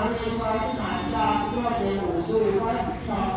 分，是男的，十二点五十五分，早。